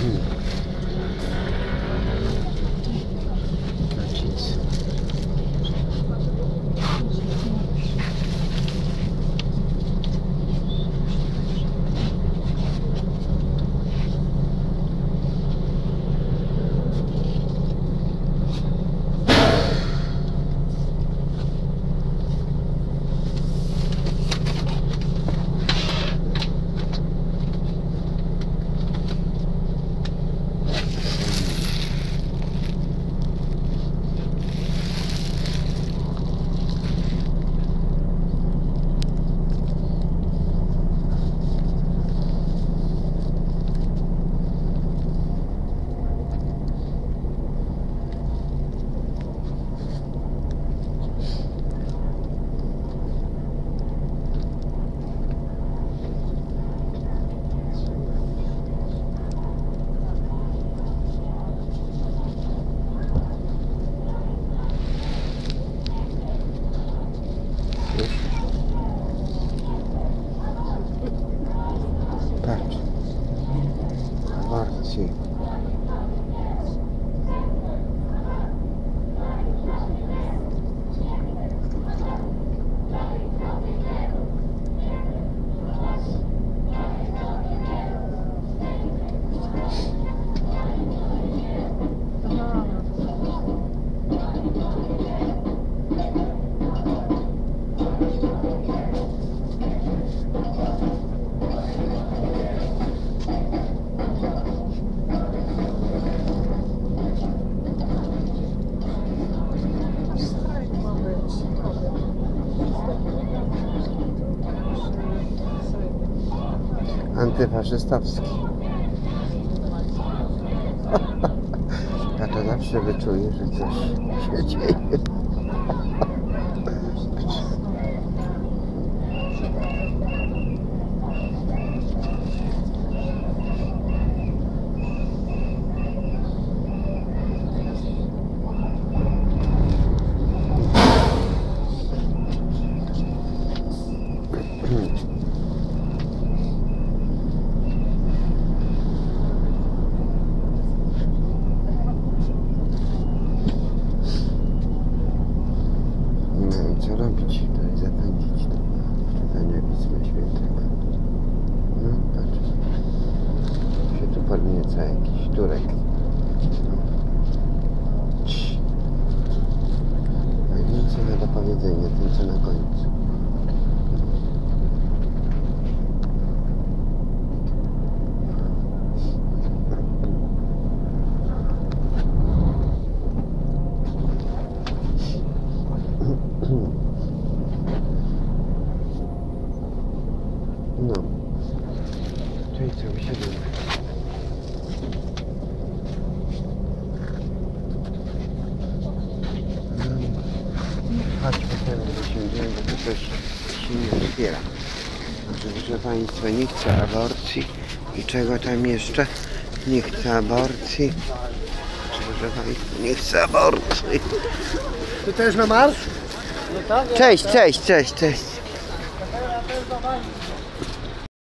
Hmm. tarde. Agora sim. Antyfaszystowski. Ja to zawsze wyczuję, że coś się dzieje. Wiem co robić, i zapędzić to czytania Pisma Świętego. No patrz. Się tu podnieca jakiś turek. No. Najwięcej ma do powiedzenia tym co na końcu. No. Czyli co, wysiadamy. Chodźmy teraz wysiądziemy, bo tu coś się nie otwiera. Proszę Państwa, nie chcę aborcji. I czego tam jeszcze? Nie chcę aborcji. Proszę Państwa, nie chcę aborcji. Ty też na marsz? Cześć, cześć, cześć, cześć.